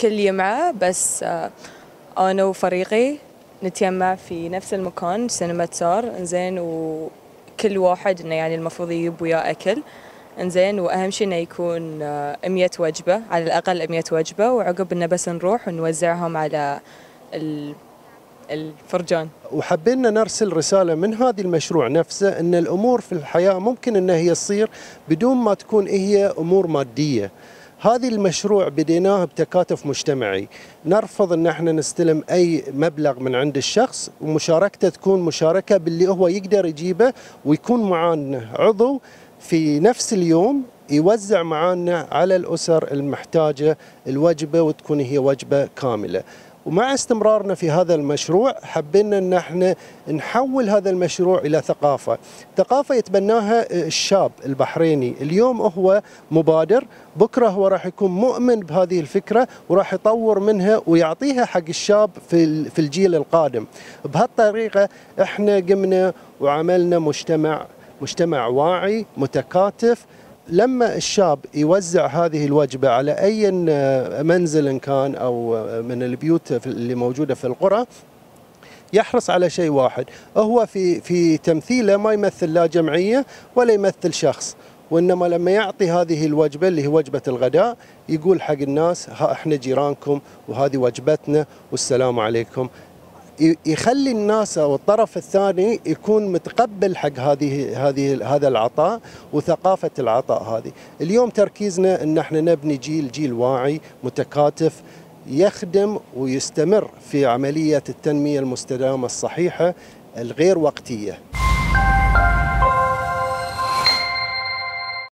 كل يمعة بس آه، أنا وفريقي نتجمع في نفس المكان سينما سار إنزين وكل واحد إنه يعني المفروض يجيب وياه أكل. إنزين وأهم شيء إنه يكون آه، 100 وجبة على الأقل 100 وجبة وعقب إنه بس نروح ونوزعهم على ال- الفرجان. وحبينا نرسل رسالة من هذا المشروع نفسه أن الأمور في الحياة ممكن أن هي تصير بدون ما تكون هي أمور مادية. هذه المشروع بديناه بتكاتف مجتمعي. نرفض أن إحنا نستلم أي مبلغ من عند الشخص ومشاركته تكون مشاركة باللي هو يقدر يجيبه ويكون معانا. عضو في نفس اليوم يوزع معانا على الأسر المحتاجة الوجبة وتكون هي وجبة كاملة. ومع استمرارنا في هذا المشروع حبينا أن إحنا نحول هذا المشروع إلى ثقافة، ثقافة يتبناها الشاب البحريني، اليوم هو مبادر، بكرة هو راح يكون مؤمن بهذه الفكرة وراح يطور منها ويعطيها حق الشاب في في الجيل القادم. بهالطريقة إحنا قمنا وعملنا مجتمع مجتمع واعي متكاتف لما الشاب يوزع هذه الوجبة على أي منزل كان أو من البيوت اللي موجودة في القرى يحرص على شيء واحد. هو في في تمثيله ما يمثل لا جمعية ولا يمثل شخص وإنما لما يعطي هذه الوجبة اللي هي وجبة الغداء يقول حق الناس ها إحنا جيرانكم وهذه وجبتنا والسلام عليكم. يخلي الناس أو الطرف الثاني يكون متقبل حق هذه هذه هذا العطاء وثقافة العطاء هذه. اليوم تركيزنا إن إحنا نبني جيل جيل واعي متكاتف يخدم ويستمر في عملية التنمية المستدامة الصحيحة الغير وقتية.